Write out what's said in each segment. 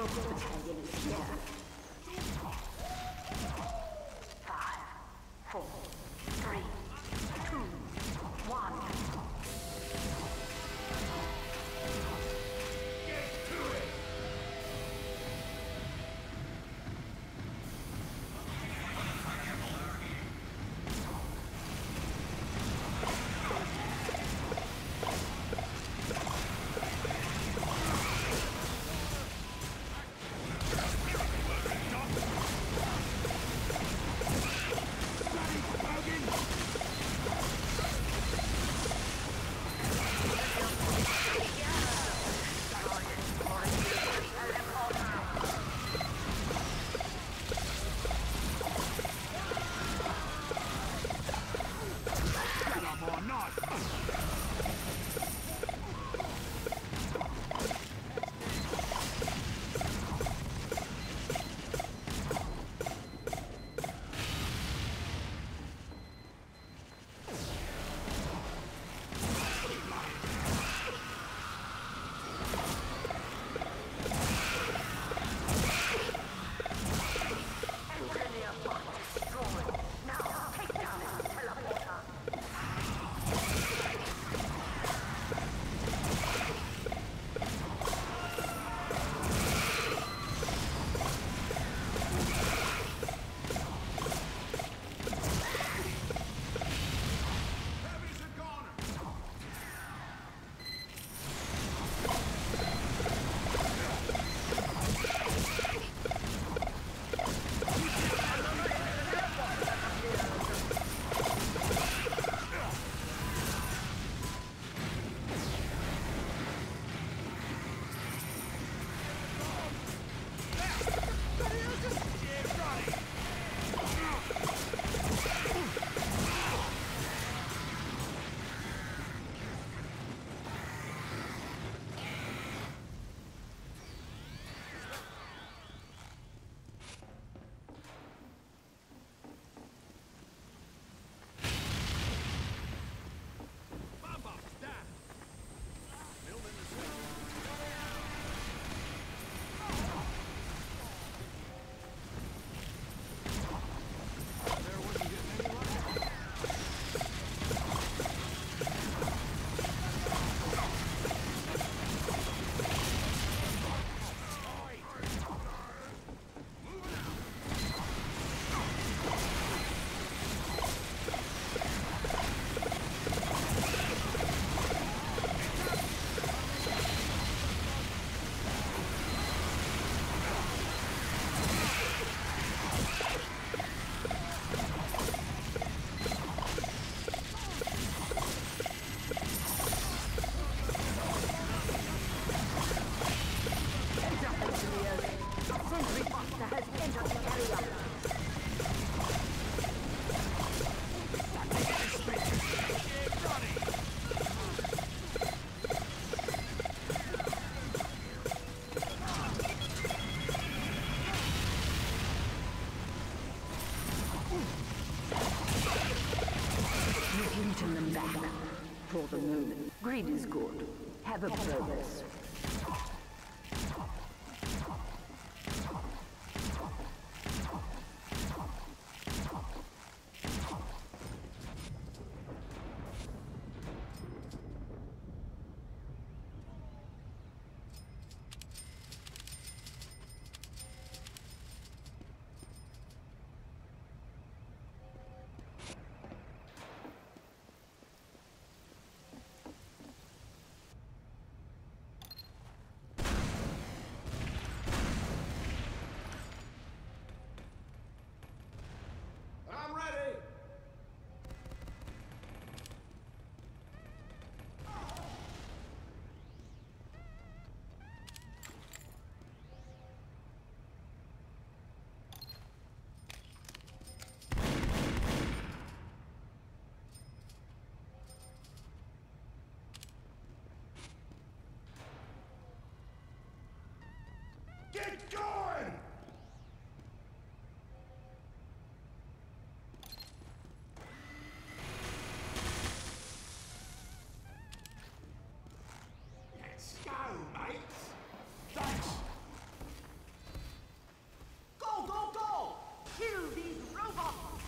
哥哥的产业里去。Get going! Let's go, mates! Thanks! Go, go, go! Kill these robots!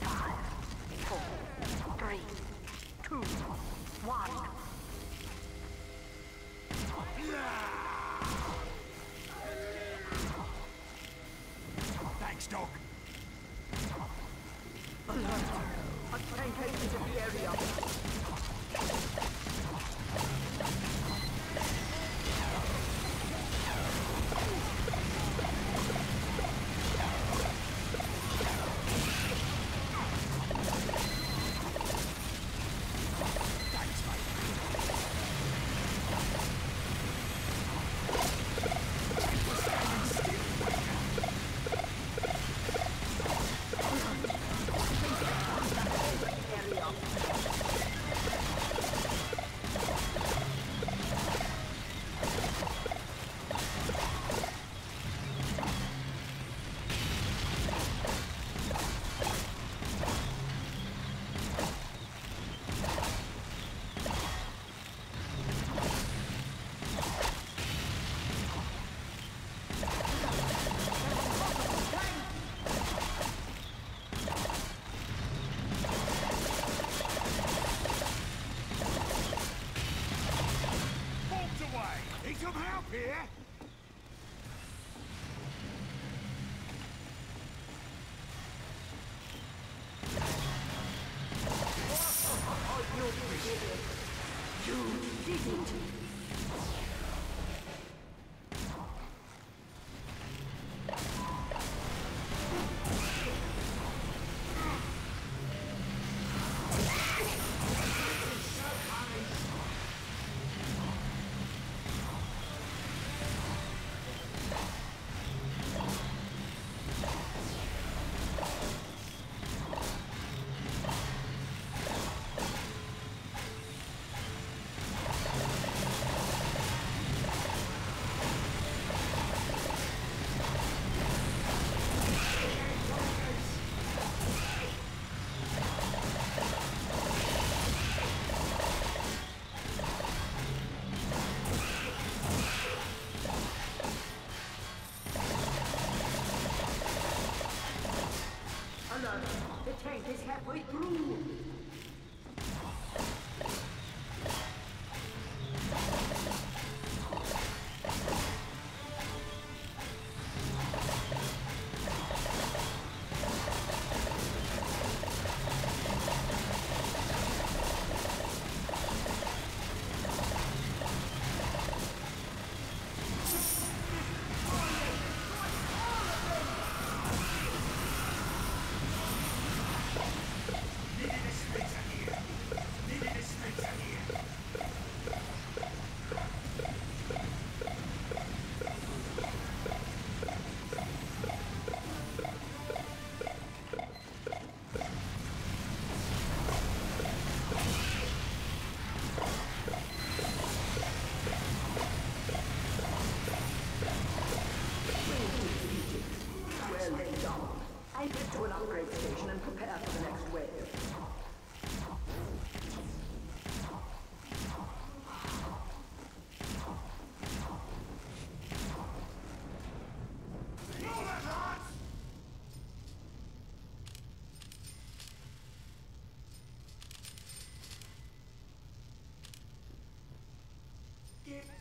Five, four, three, two, one. Yeah! Thanks, Doc. I'm tank has entered the area.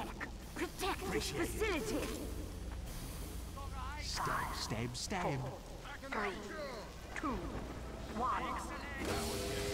Attack! Protect! Appreciate facility! It. Stab, stab, stab! Four, three, two, one.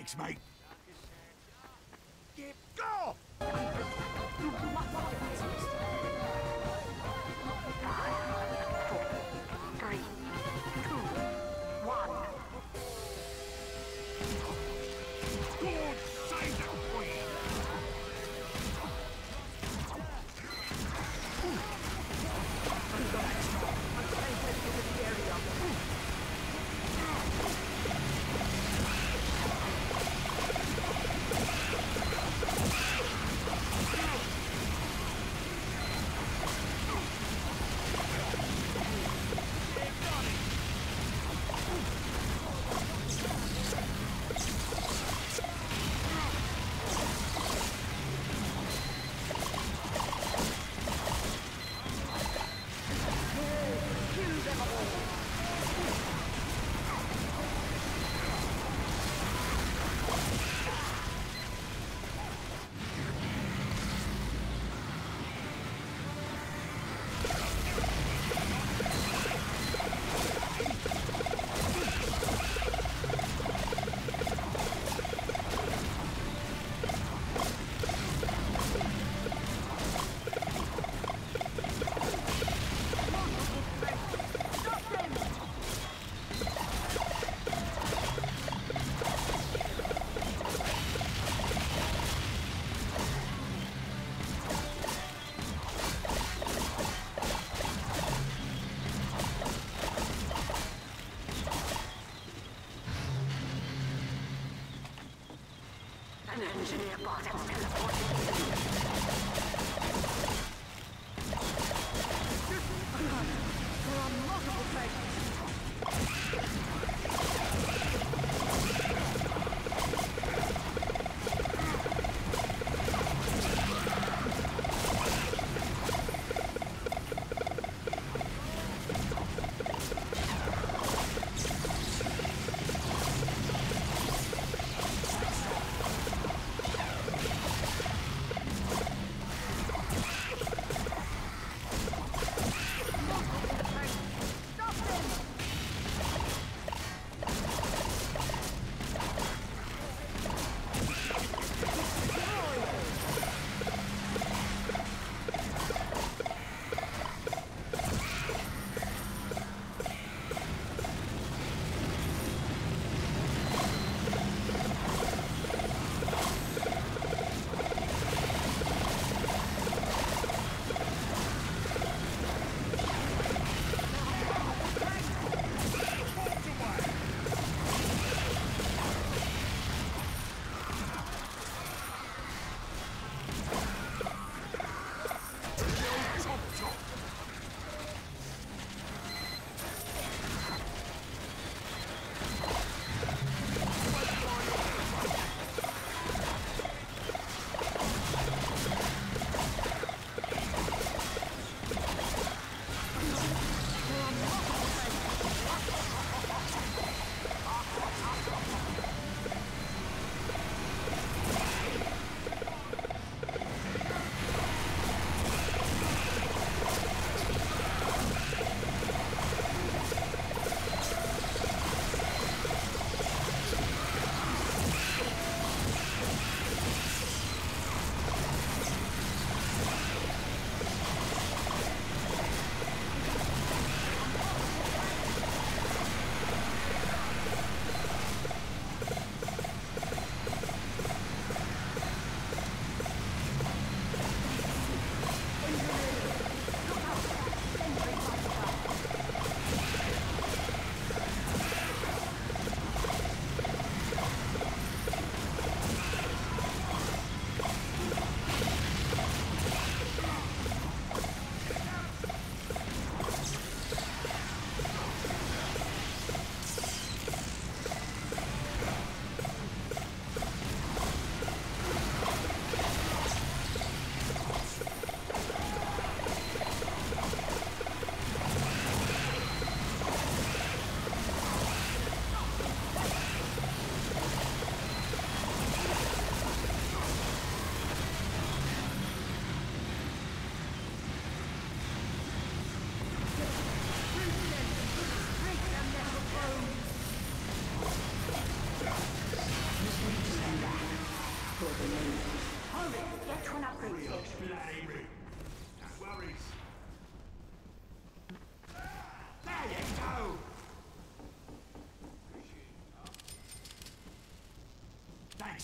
Thanks, mate. Get go!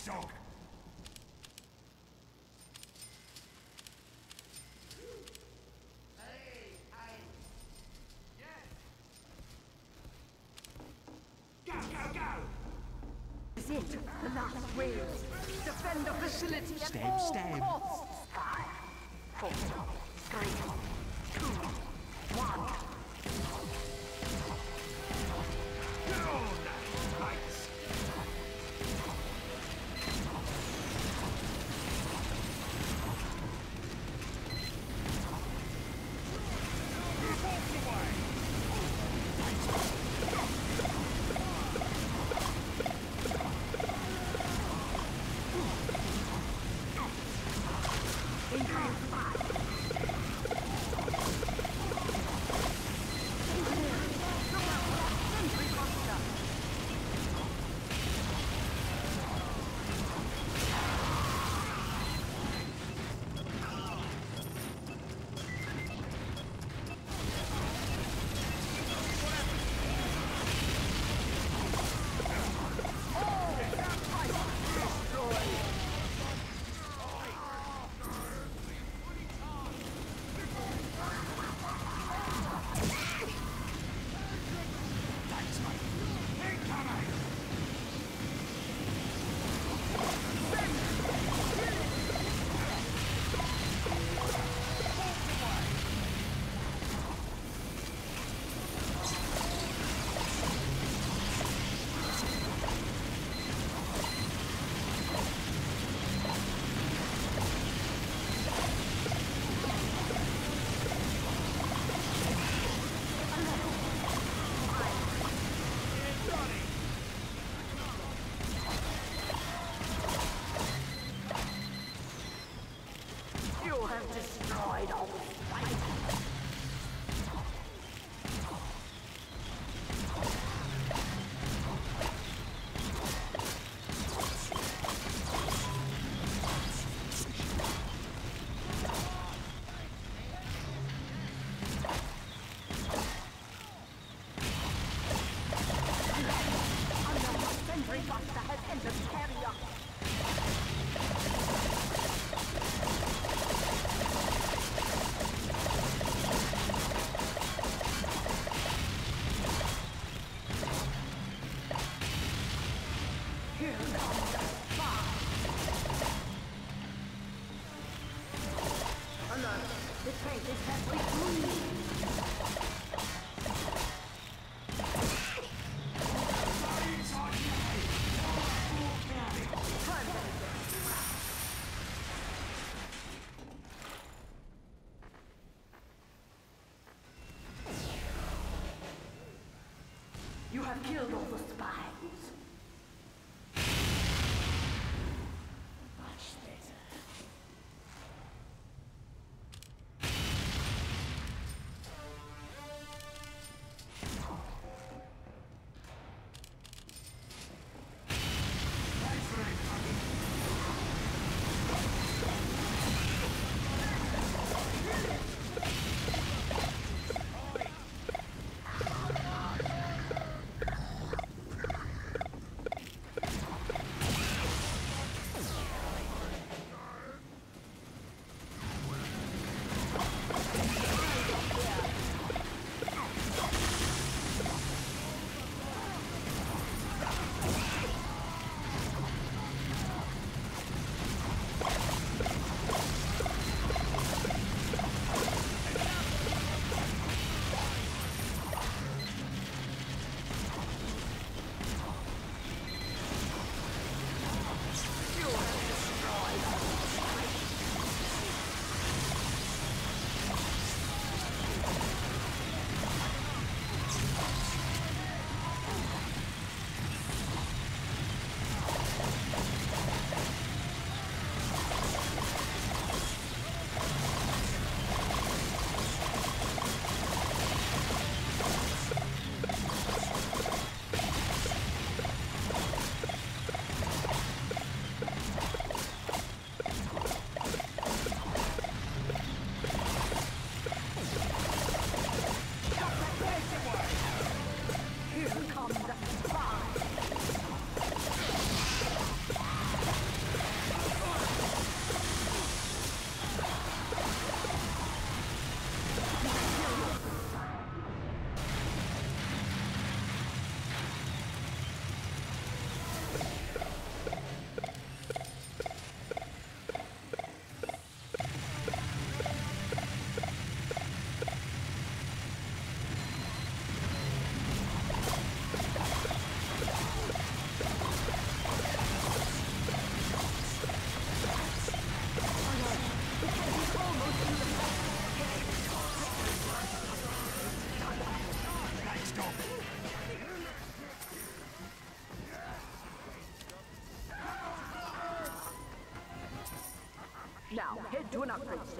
dog. Go, go, go! Is it the last? Defend the facility stab, all stab. Have killed all the spies. Now, head